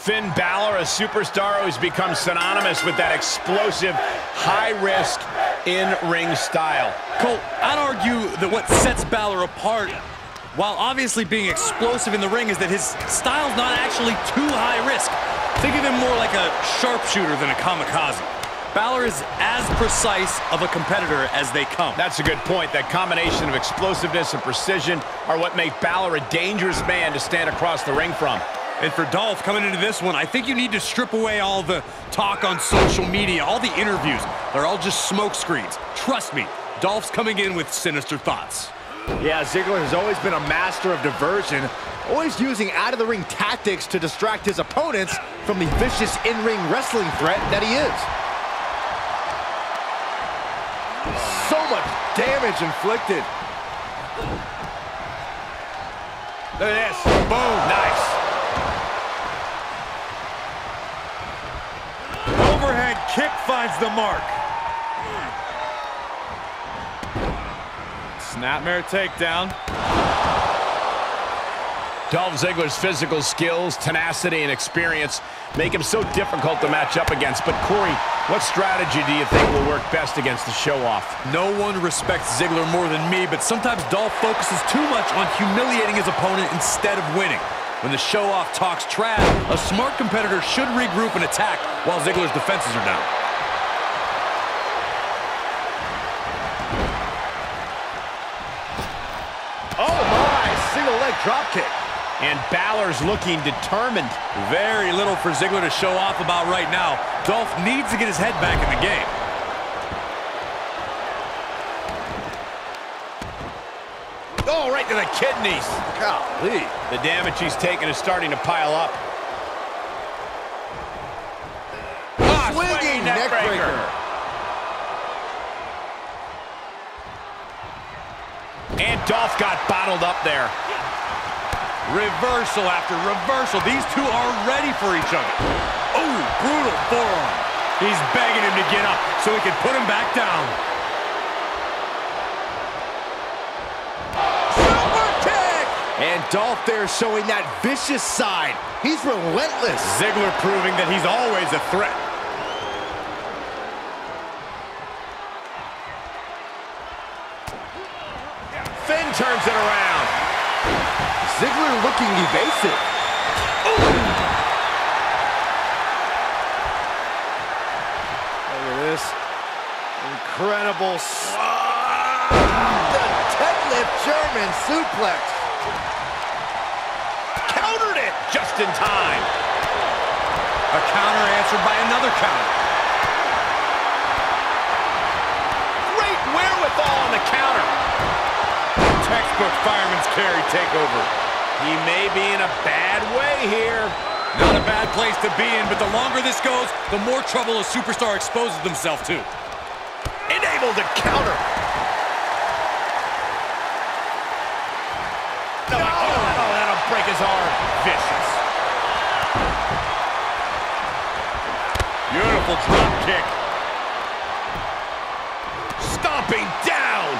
Finn Balor, a superstar who's become synonymous with that explosive, high-risk, in-ring style. Cole, I'd argue that what sets Balor apart, while obviously being explosive in the ring, is that his style's not actually too high risk. Think of him more like a sharpshooter than a kamikaze. Balor is as precise of a competitor as they come. That's a good point. That combination of explosiveness and precision are what make Balor a dangerous man to stand across the ring from. And for Dolph coming into this one, I think you need to strip away all the talk on social media, all the interviews. They're all just smoke screens. Trust me, Dolph's coming in with sinister thoughts. Yeah, Ziggler has always been a master of diversion, always using out-of-the-ring tactics to distract his opponents from the vicious in-ring wrestling threat that he is. So much damage inflicted. Look at this. Boom. Nice. Overhead kick finds the mark. Snapmare takedown. Dolph Ziggler's physical skills, tenacity, and experience make him so difficult to match up against. But Corey, what strategy do you think will work best against the show-off? No one respects Ziggler more than me, but sometimes Dolph focuses too much on humiliating his opponent instead of winning. When the show-off talks trash, a smart competitor should regroup and attack while Ziggler's defenses are down. My, single leg drop kick. And Balor's looking determined. Very little for Ziggler to show off about right now. Dolph needs to get his head back in the game. Oh, right to the kidneys. Golly. The damage he's taken is starting to pile up. Ah, Swinging neck. And Dolph got bottled up there. Reversal after reversal. These two are ready for each other. Oh, brutal forearm. He's begging him to get up so he can put him back down. Super kick. And Dolph there showing that vicious side. He's relentless. Ziggler proving that he's always a threat. Finn turns it around. Ziggler looking evasive. Look at this. Incredible. s- The deadlift German suplex. Countered it just in time. A counter answered by another counter. Great wherewithal on the counter. Textbook fireman's carry takeover. He may be in a bad way here. Not a bad place to be in, but the longer this goes, the more trouble a superstar exposes themselves to. Enabled to counter. Oh, no, oh, that'll break his arm. Vicious. Beautiful drop kick. Stomping down.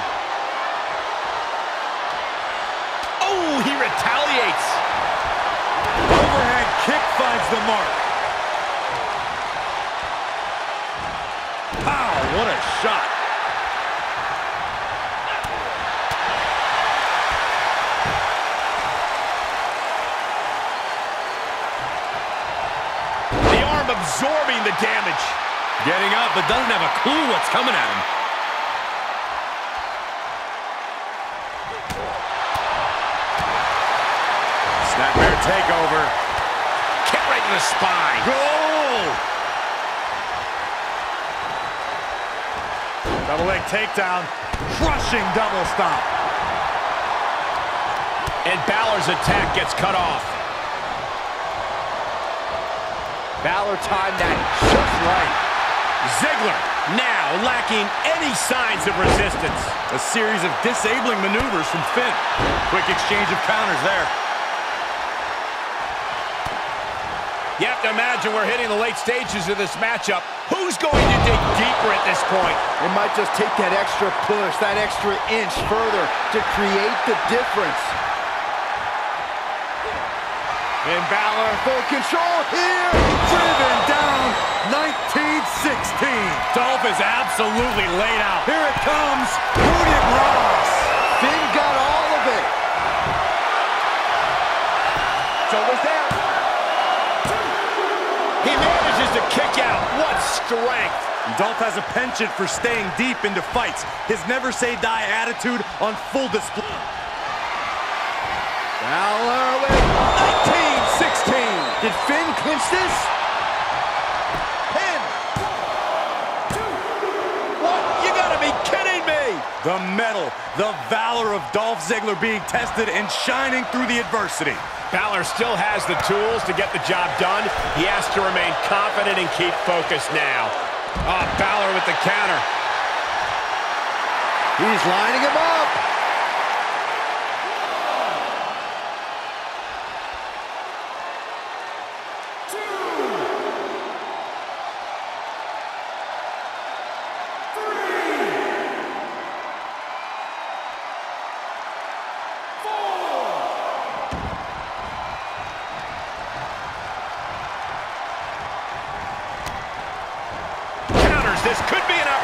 Oh, he retaliates. Overhead kick finds the mark. Pow, what a shot. The arm absorbing the damage. Getting up, but doesn't have a clue what's coming at him. The spine. Goal! Double leg takedown. Crushing double stop. And Balor's attack gets cut off. Balor timed that just right. Ziggler now lacking any signs of resistance. A series of disabling maneuvers from Finn. Quick exchange of counters there. You have to imagine we're hitting the late stages of this matchup. Who's going to dig deeper at this point? It might just take that extra push, that extra inch further to create the difference. And Balor full control here. Driven down 1916. Dolph is absolutely laid out. Here it comes. De grace. Finn got all of it. Shoulders down. To kick out. What strength. Dolph has a penchant for staying deep into fights. His never say die attitude on full display. Balor with 1916. Did Finn clinch this? Pin. What? You gotta be kidding me. The mettle, the valor of Dolph Ziggler being tested and shining through the adversity. Balor still has the tools to get the job done. He has to remain confident and keep focused now. Ah, oh, Balor with the counter. He's lining him up.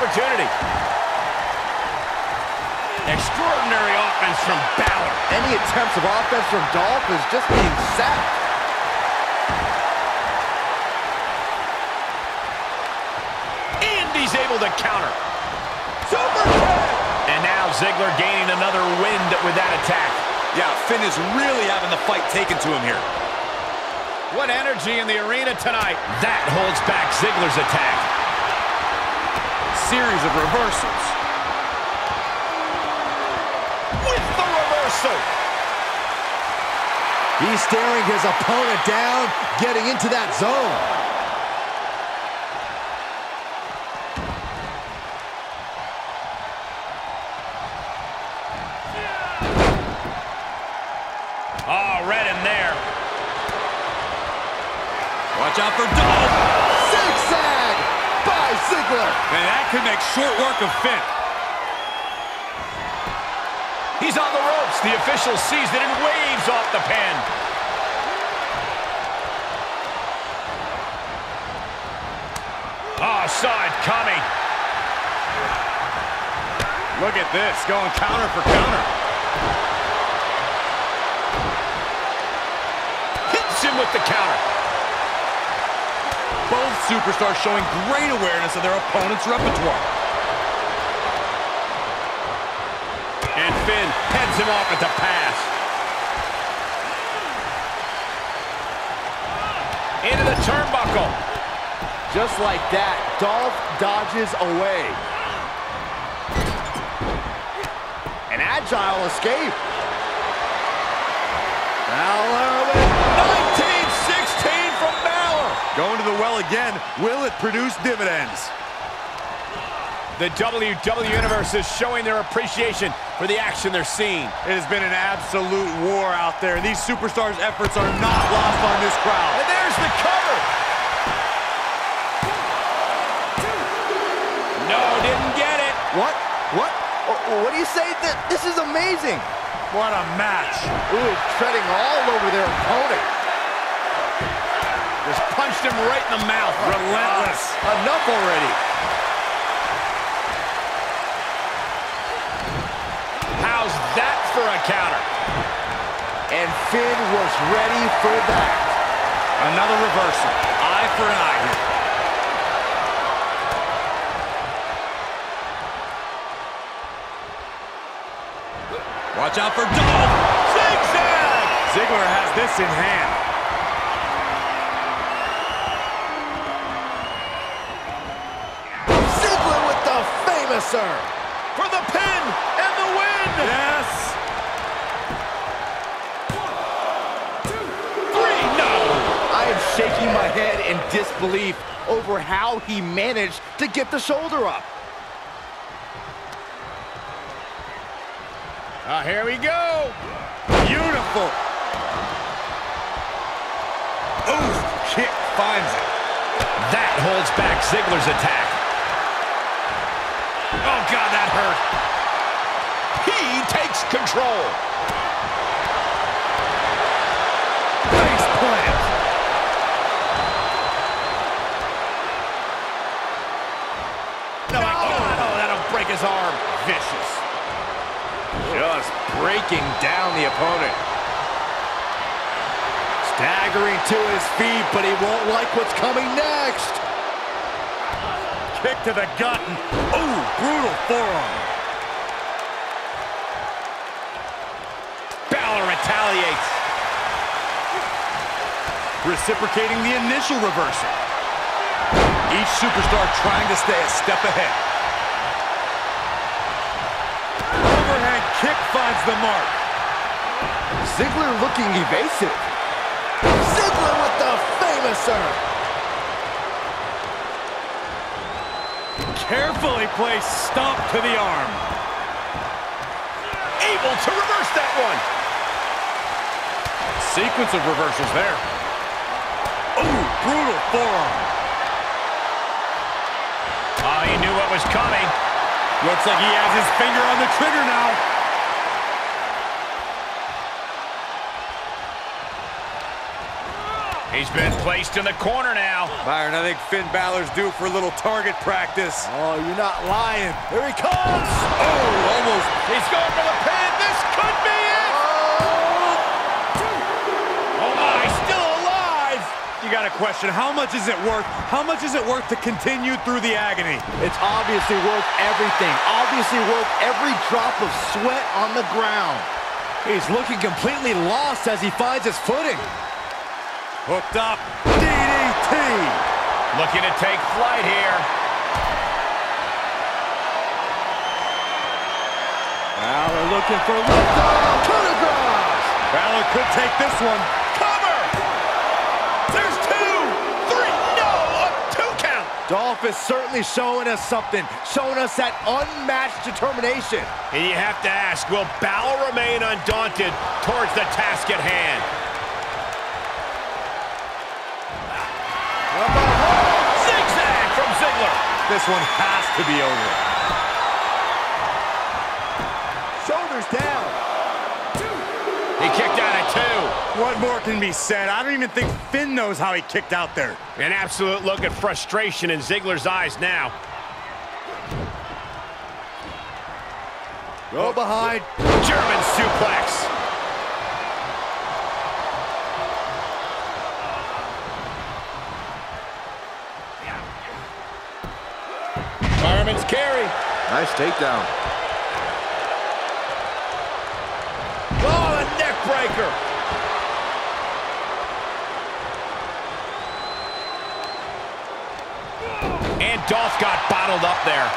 Opportunity. Extraordinary offense from Balor. Any attempts of offense from Dolph is just being sapped. And he's able to counter. Super kick. And now Ziggler gaining another wind with that attack. Yeah, Finn is really having the fight taken to him here. What energy in the arena tonight. That holds back Ziggler's attack. Series of reversals. With the reversal. He's staring his opponent down, getting into that zone. Oh, red in there. Watch out for Dolph. Ziggler. And that could make short work of Finn. He's on the ropes. The official sees it and waves off the pin. Oh, ah, saw it coming. Look at this, going counter for counter. Hits him with the counter. Both superstars showing great awareness of their opponent's repertoire. And Finn heads him off at the pass. Into the turnbuckle. Just like that, Dolph dodges away. An agile escape. Balor Going to the well again, will it produce dividends? The WWE Universe is showing their appreciation for the action they're seeing. It has been an absolute war out there, and these superstars' efforts are not lost on this crowd. And there's the cover. No, didn't get it. What? What? What do you say? This is amazing. What a match. Ooh, treading all over their opponent. Punched him right in the mouth. Relentless. Enough already. How's that for a counter? And Finn was ready for that. Another reversal. Eye for an eye here. Watch out for Dolph. Zigzag! Ziggler has this in hand. Famouser. For the pin and the win! Yes. Three, no! I am shaking my head in disbelief over how he managed to get the shoulder up. Ah, here we go. Beautiful. Oof. Kick finds it. That holds back Ziggler's attack her. He takes control. Nice plant. No, no. Oh, that'll break his arm. Vicious. Just breaking down the opponent. Staggering to his feet, but he won't like what's coming next. Kick to the gut. Ooh, brutal forearm. Balor retaliates. Reciprocating the initial reversal. Each superstar trying to stay a step ahead. Overhead kick finds the mark. Ziggler looking evasive. Ziggler with the famouser. Carefully placed stomp to the arm. Able to reverse that one. Sequence of reversals there. Ooh, brutal forearm. Oh, he knew what was coming. Looks like he has his finger on the trigger now. He's been placed in the corner now. Byron, I think Finn Balor's due for a little target practice. Oh, you're not lying. Here he comes. Oh, almost. He's going for the pin. This could be it. Oh, oh my, still alive. You got a question, how much is it worth? How much is it worth to continue through the agony? It's obviously worth everything. Obviously worth every drop of sweat on the ground. He's looking completely lost as he finds his footing. Hooked up. DDT. Looking to take flight here. Now they're looking for liftoff. Grace. Balor could take this one. Cover. There's two, three, no, a two count. Dolph is certainly showing us something, showing us that unmatched determination. And you have to ask, will Balor remain undaunted towards the task at hand? This one has to be over. Shoulders down. He kicked out at two. What more can be said? I don't even think Finn knows how he kicked out there. An absolute look of frustration in Ziggler's eyes now. Go behind. German suplex. Fireman's carry. Nice takedown. Oh, a neck breaker. And Dolph got bottled up there.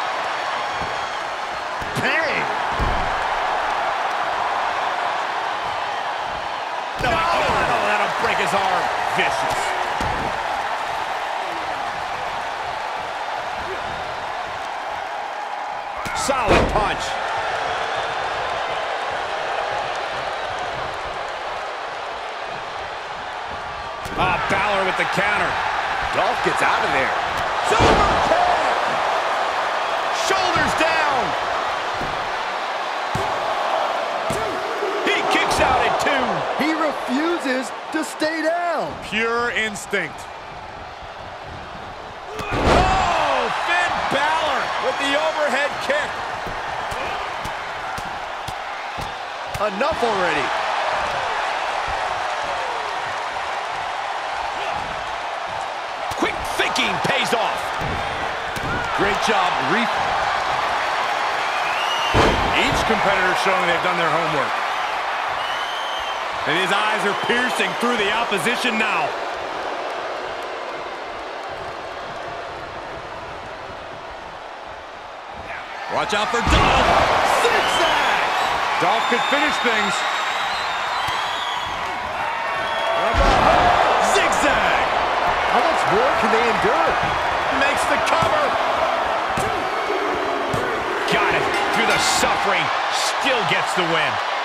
Bang. No, oh, that'll break his arm. Vicious. Solid punch. Ah, Balor with the counter. Dolph gets out of there. Super kick! Shoulders down. He kicks out at two. He refuses to stay down. Pure instinct. With the overhead kick. Enough already. Quick thinking pays off. Great job. Reef. Each competitor showing they've done their homework. And his eyes are piercing through the opposition now. Watch out for Dolph. Zigzag. Dolph could finish things. Zigzag. How much more can they endure? Makes the cover. Got it. Through the suffering, still gets the win.